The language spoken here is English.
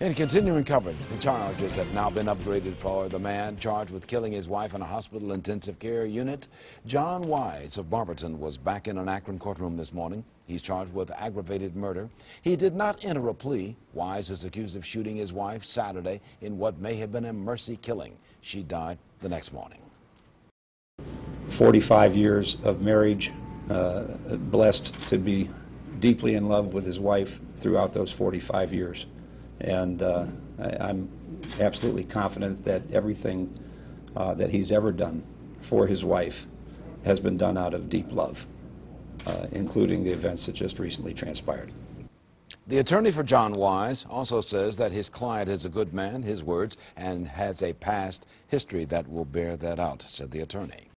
In continuing coverage, the charges have now been upgraded for the man charged with killing his wife in a hospital intensive care unit. John Wise of Barberton was back in an Akron courtroom this morning. He's charged with aggravated murder. He did not enter a plea. Wise is accused of shooting his wife Saturday in what may have been a mercy killing. She died the next morning. 45 years of marriage, uh, blessed to be deeply in love with his wife throughout those 45 years. And uh, I, I'm absolutely confident that everything uh, that he's ever done for his wife has been done out of deep love, uh, including the events that just recently transpired. The attorney for John Wise also says that his client is a good man, his words, and has a past history that will bear that out, said the attorney.